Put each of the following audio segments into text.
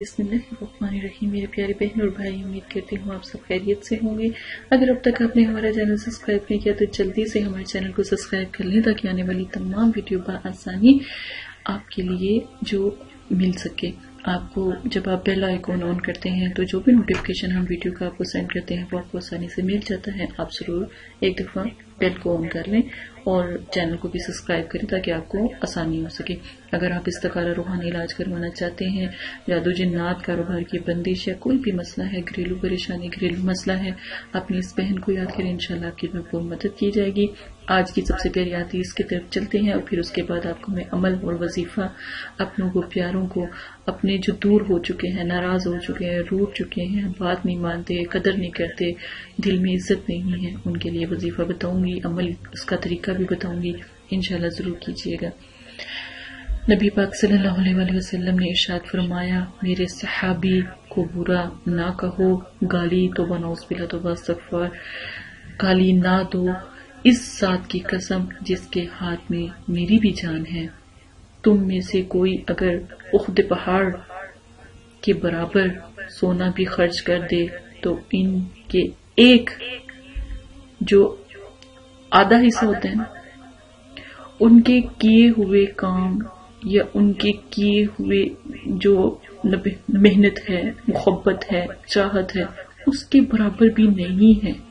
रहीम मेरे प्यारे बहन और भाई, उम्मीद करती हूँ आप सब खैरियत से होंगे। अगर अब तक आपने हमारा चैनल सब्सक्राइब नहीं किया तो जल्दी से हमारे चैनल को सब्सक्राइब कर लें, ताकि आने वाली तमाम वीडियो आसानी आपके लिए जो मिल सके। आपको जब आप बेल आइकॉन ऑन करते हैं तो जो भी नोटिफिकेशन हम वीडियो का आपको सेंड करते हैं, वो आपको आसानी से मिल जाता है। आप ज़रूर एक दफ़ा बेल को ऑन कर लें और चैनल को भी सब्सक्राइब करें ताकि आपको आसानी हो सके। अगर आप इस इस्तकारा रूहानी इलाज करवाना चाहते हैं, जादू जिन्नात, कारोबार की बंदिश या कोई भी मसला है, घरेलू परेशानी, घरेलू मसला है, अपनी इस बहन को याद करें। इंशाल्लाह आपकी भरपूर मदद की जाएगी। आज की सबसे प्यारी आतीस की तरफ़ चलते हैं और फिर उसके बाद आपको मैं अमल और वजीफा अपनों को, प्यारों को अपने जो दूर हो चुके हैं, नाराज़ हो चुके हैं रूट चुके हैं, बात नहीं मानते, कदर नहीं करते, दिल में इज़्ज़त नहीं है, उनके लिए वजीफा बताऊँगी, अमल उसका तरीका भी बताऊँगी इनशाला ज़रूर कीजिएगा। नबी पाक सल्लल्लाहु अलैहि वसल्लम ने इरशाद फरमाया, मेरे सहाबी को बुरा ना कहो, गाली तो बनौस बिला तो बस्तफर गाली ना दो इस सात की कसम जिसके हाथ में मेरी भी जान है, तुम में से कोई अगर उखद पहाड़ के बराबर सोना भी खर्च कर दे तो इनके एक जो आधा हिस्सा होता है ना, उनके किए हुए काम या उनके किए हुए जो मेहनत है, मोहब्बत है, चाहत है, उसके बराबर भी नहीं है।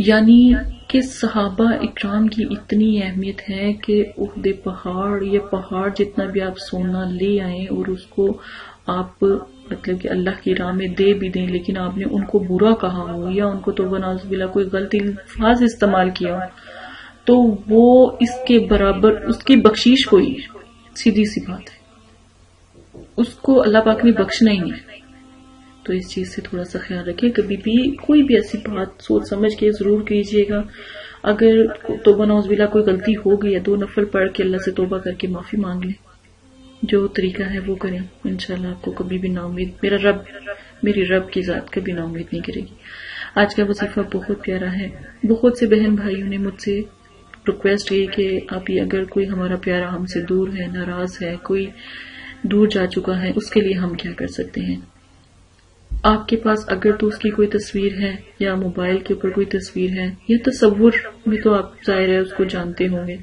यानी कि सहाबा इकराम की इतनी अहमियत है कि उहदे पहाड़, या पहाड़ जितना भी आप सोना ले आए और उसको आप मतलब कि अल्लाह की राह में दे भी दें, लेकिन आपने उनको बुरा कहा हो या उनको तो बनाजबिला कोई गलत अल्फाज इस्तेमाल किया हो तो वो इसके बराबर, उसकी बख्शीश कोई सीधी सी बात है। उसको अल्लाह पाक ने बख्शना ही नहीं। तो इस चीज़ से थोड़ा सा ख्याल रखें। कभी भी कोई भी ऐसी बात सोच समझ के ज़रूर कीजिएगा। अगर तोबा नौजबिला कोई गलती हो गई है, दो नफल पढ़ के अल्लाह से तोबा करके माफ़ी मांग लें। जो तरीका है वो करें। इनशाला आपको कभी भी ना उम्मीद मेरा रब, मेरी रब की जात कभी ना उम्मीद नहीं करेगी। आज का वजीफा बहुत प्यारा है। बहुत से बहन भाइयों ने मुझसे रिक्वेस्ट की कि आप ये अगर कोई हमारा प्यारा हमसे दूर है, नाराज़ है, कोई दूर जा चुका है, उसके लिए हम क्या कर सकते हैं? आपके पास अगर तो उसकी कोई तस्वीर है या मोबाइल के ऊपर कोई तस्वीर है, या तस्वुर में तो आप ज़ाहिर है उसको जानते होंगे।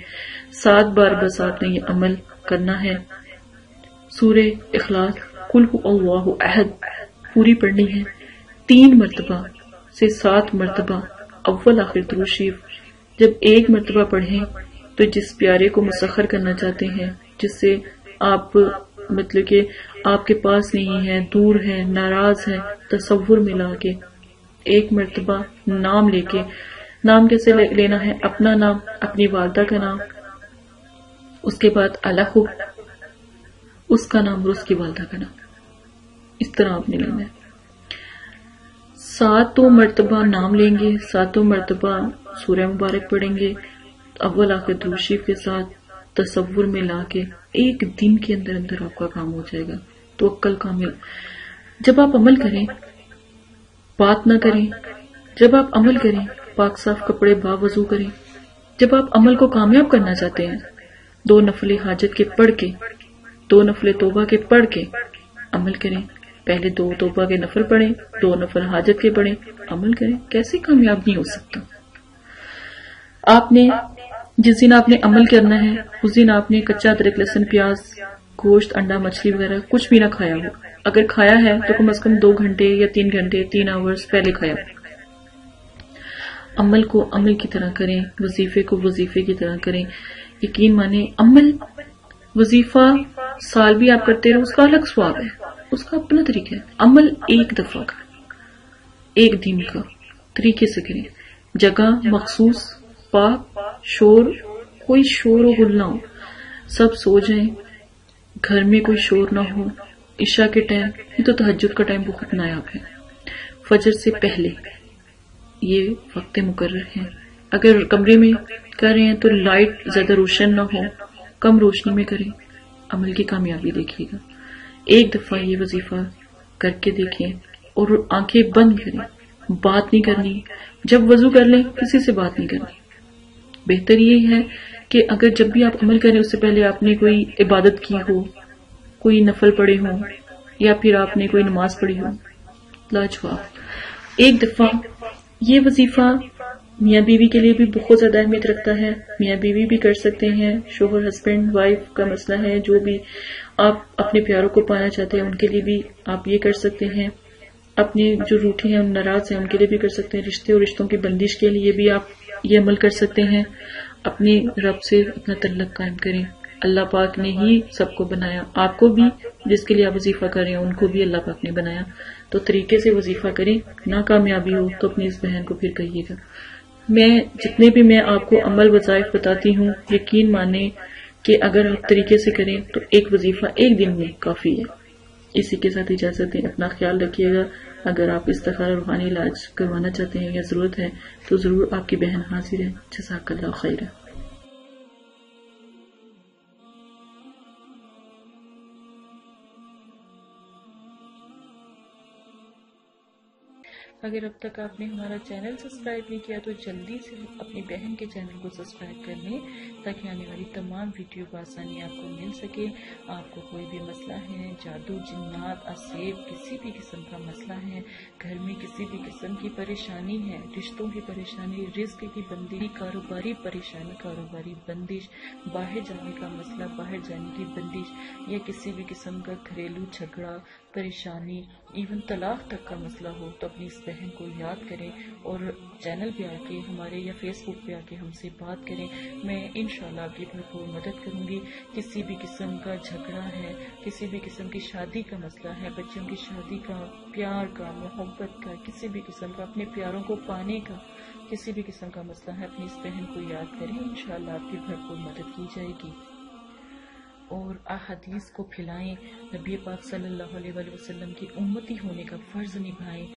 सात बार बस आपने ये अमल करना है। सूर्य इखलास, कुल अहद, पूरी पढ़नी है। तीन मरतबा से सात मरतबा, अव्वल आखिर तुरुशीफ जब एक मरतबा पढ़ें तो जिस प्यारे को मुसखर करना चाहते हैं, जिससे आप मतलब कि आपके पास नहीं है दूर है नाराज़ है तस्वुर मिला के एक मरतबा नाम लेके नाम कैसे ले, लेना है? अपना नाम अपनी वालदा का नाम। उसके बाद अल्लाह उसका नाम और उसकी वालदा का नाम। इस तरह आपने लेना है। सातों मरतबा नाम लेंगे सातों मरतबा सूर्य मुबारक पढ़ेंगे अव्वल आखिर दूशीफ के साथ तस्वुर में ला के एक दिन के अंदर अंदर आपका काम हो जाएगा। तो अक्ल कामिल जब आप अमल करें, बात ना करें, जब आप अमल करें, पाक साफ़ कपड़े बावजू करें, जब आप अमल को कामयाब करना चाहते हैं, दो नफले हाजत के पढ़ के, दो नफले तोबा के पढ़ के अमल करें। पहले दो तोबा के नफल पढ़ें, दो नफल हाजत के पढ़ें, अमल करें। कैसे कामयाब नहीं हो सकता? आपने जिस दिन आपने अमल करना है, उस दिन आपने कच्चा अदरक, लहसुन, प्याज, गोश्त, अंडा, मछली वगैरह कुछ भी ना खाया हो। अगर खाया है तो कम अज कम दो घंटे या तीन घंटे, तीन आवर्स पहले खाया। अमल को अमल की तरह करें, वजीफे को वजीफे की तरह करें। यकीन माने, अमल, वजीफा साल भी आप करते रहो, उसका अलग स्वाब है, उसका अपना तरीका है। अमल एक दफ़ा का एक दिन का तरीके से करें। जगह मखसूस, पाक शोर, कोई शोर गुल ना हो। सब सो जाए। घर में कोई शोर ना हो। ईशा के टाइम ये तो तहजद का टाइम बहुत नायाब है। फजर से पहले ये वक्त मुकर है। अगर कमरे में कर रहे हैं तो लाइट ज़्यादा रोशन ना हो, कम रोशनी में करें। अमल की कामयाबी देखिएगा। एक दफ़ा ये वजीफा करके देखें और आँखें बंद करें। बात नहीं करनी। जब वज़ू कर लें, किसी से बात नहीं करनी। बेहतर ये है कि अगर जब भी आप अमल करें, उससे पहले आपने कोई इबादत की हो, कोई नफल पढ़े हों, या फिर आपने कोई नमाज़ पढ़ी हो लाजवाब एक दफ़ा ये वजीफा मियाँ बीवी के लिए भी बहुत ज़्यादा अहमियत रखता है। मियाँ बीवी भी कर सकते हैं शोहर हस्बैंड वाइफ का मसला है, जो भी आप अपने प्यारों को पाना चाहते हैं, उनके लिए भी आप ये कर सकते हैं। अपने जो रूठे हैं, नाराज़ हैं, उनके लिए भी कर सकते हैं। रिश्ते और रिश्तों की बंदिश के लिए भी आप ये अमल कर सकते हैं। अपने रब से अपना तल्लक कायम करें। अल्लाह पाक ने ही सबको बनाया। आपको भी, जिसके लिए आप वजीफा कर रहे हैं, उनको भी अल्लाह पाक ने बनाया। तो तरीके से वजीफा करें। ना कामयाबी हो तो अपनी इस बहन को फिर कहिएगा। मैं, जितने भी मैं आपको अमल वजायफ बताती हूँ, यकीन माने कि अगर आप तरीके से करें तो एक वजीफा एक दिन में काफ़ी है। इसी के साथ इजाज़त दें। अपना ख्याल रखिएगा। अगर आप इस तरह रूहानी इलाज करवाना चाहते हैं या ज़रूरत है तो ज़रूर आपकी बहन हाजिर है। जसाकल्ला खैर। अगर अब तक आपने हमारा चैनल सब्सक्राइब नहीं किया तो जल्दी से अपनी बहन के चैनल को सब्सक्राइब कर लें, ताकि आने वाली तमाम वीडियो आसानी आपको मिल सके। आपको कोई भी मसला है, जादू, जिन्नात, असेब, किसी भी किस्म का मसला है, घर में किसी भी किस्म की परेशानी है, रिश्तों की परेशानी, रिस्क की बंदी, कारोबारी परेशानी, कारोबारी बंदिश, बाहर जाने का मसला, बाहर जाने की बंदिश, या किसी भी किस्म का घरेलू झगड़ा, परेशानी इवन तलाक तक का मसला हो तो अपनी बहन को याद करें और चैनल पे आके हमारे या फेसबुक पे आके हमसे बात करें। मैं इनशाला आपकी भरपूर मदद करूँगी। किसी भी किस्म का झगड़ा है, किसी भी किस्म की शादी का मसला है, बच्चों की शादी का, प्यार का, मोहब्बत का, किसी भी किस्म का, अपने प्यारों को पाने का, किसी भी किस्म का मसला है, अपनी इस बहन को याद करें। इनशाला आपकी भरपूर मदद की जाएगी। और अहदीस को फैलाएँ। नबी पाक सल्लल्लाहु अलैहि वसल्लम की उम्मती होने का फ़र्ज़ निभाएँ।